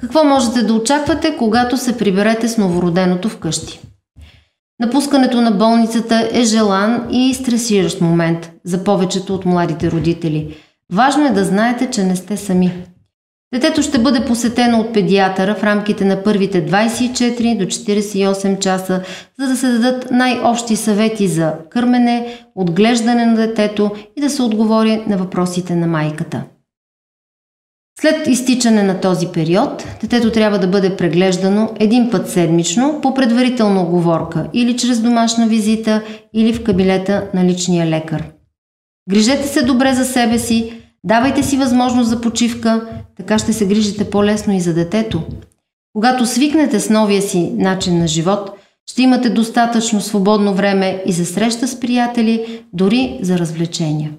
Какво можете да очаквате, когато се приберете с новороденото вкъщи? Напускането на болницата е желан и стресиращ момент за повечето от младите родители. Важно е да знаете, че не сте сами. Детето ще бъде посетено от педиатъра в рамките на първите 24 до 48 часа, за да се дадат най-общи съвети за кърмене, отглеждане на детето и да се отговори на въпросите на майката. След изтичане на този период, детето трябва да бъде преглеждано един път седмично по предварителна оговорка или чрез домашна визита или в кабинета на личния лекар. Грижете се добре за себе си, давайте си възможност за почивка, така ще се грижите по-лесно и за детето. Когато свикнете с новия си начин на живот, ще имате достатъчно свободно време и за среща с приятели, дори за развлечения.